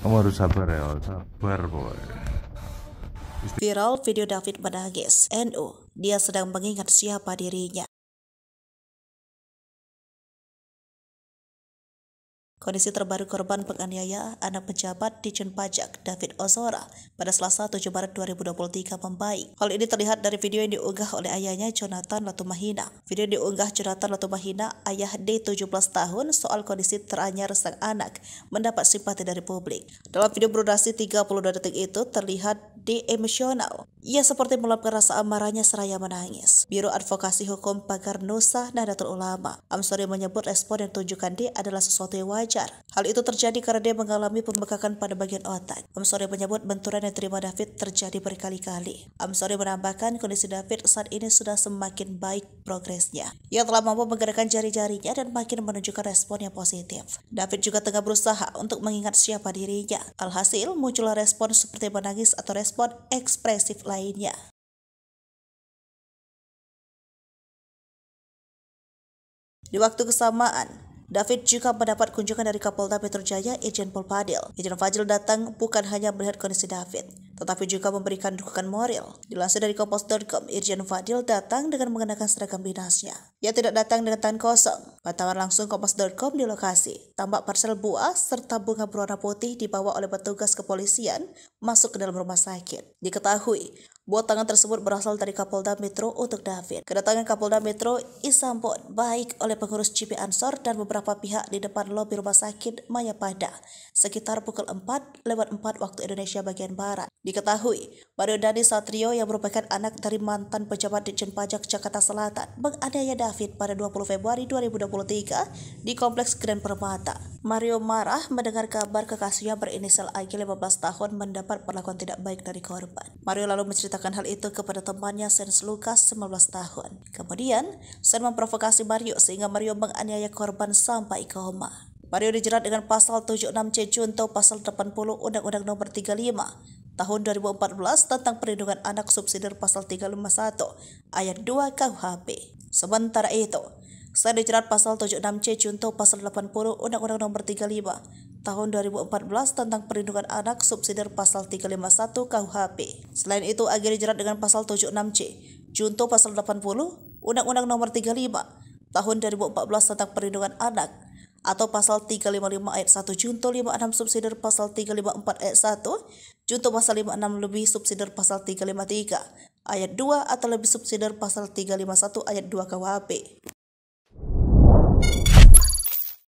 Kamu harus sabar ya, sabar boy. Viral video David menangis. NU, dia sedang mengingat siapa dirinya. Kondisi terbaru korban penganiayaan anak pejabat di Jun Pajak, David Ozora, pada Selasa 7 Maret 2023 membaik. Hal ini terlihat dari video yang diunggah oleh ayahnya Jonathan Latumahina. Video yang diunggah Jonathan Latumahina, ayah D 17 tahun, soal kondisi teranyar sang anak mendapat simpati dari publik. Dalam video berdurasi 32 detik itu terlihat D emosional. Ia seperti meluapkan rasa amarahnya seraya menangis. Biro Advokasi Hukum Pagar Nusa Nahdlatul Ulama, Amsori menyebut respon yang tunjukkan D adalah sesuatu yang wajar. Hal itu terjadi karena dia mengalami pembekakan pada bagian otak. Amsori menyebut benturan yang terima David terjadi berkali-kali. Amsori menambahkan kondisi David saat ini sudah semakin baik progresnya. Ia telah mampu menggerakkan jari-jarinya dan makin menunjukkan respon yang positif. David juga tengah berusaha untuk mengingat siapa dirinya. Alhasil, muncullah respon seperti menangis atau respon ekspresif lainnya. Di waktu kesamaan, David juga mendapat kunjungan dari Kapolda Metro Jaya Irjen Pol Padil. Irjen Fajil datang bukan hanya melihat kondisi David, tetapi juga memberikan dukungan moral. Dilansir dari Kompos.com, Irjen Fadil datang dengan mengenakan seragam dinasnya. Ia tidak datang dengan tangan kosong. Pantauan langsung Kompos.com di lokasi. Tambak parcel buah serta bunga berwarna putih dibawa oleh petugas kepolisian masuk ke dalam rumah sakit. Diketahui, buah tangan tersebut berasal dari Kapolda Metro untuk David. Kedatangan Kapolda Metro disambut baik oleh pengurus GP Ansor dan beberapa pihak di depan lobi rumah sakit Mayapada sekitar pukul 4 lewat 4 waktu Indonesia bagian Barat. Diketahui, Mario Dani Satrio yang merupakan anak dari mantan pejabat Ditjen Pajak Jakarta Selatan menganiaya David pada 20 Februari 2023 di Kompleks Grand Permata. Mario marah mendengar kabar kekasihnya berinisial AG 15 tahun mendapat perlakuan tidak baik dari korban. Mario lalu menceritakan hal itu kepada temannya Sens Lucas 19 tahun. Kemudian, Sen memprovokasi Mario sehingga Mario menganiaya korban sampai koma. Mario dijerat dengan pasal 76C Junto pasal 80 Undang-Undang Nomor 35 tahun 2014 tentang perlindungan anak subsidiar pasal 351 ayat 2 KUHP. Sementara itu, saya dijerat pasal 76C Junto pasal 80 Undang-Undang Nomor 35 tahun 2014 tentang perlindungan anak subsidiar pasal 351 KUHP. Selain itu, Ag dijerat dengan pasal 76C Junto pasal 80 Undang-Undang Nomor 35 tahun 2014 tentang perlindungan anak atau pasal 355 ayat 1 junto 56 subsidiar pasal 354 ayat 1 junto pasal 56 lebih subsidiar pasal 353 ayat 2 atau lebih subsidiar pasal 351 ayat 2 KUHP.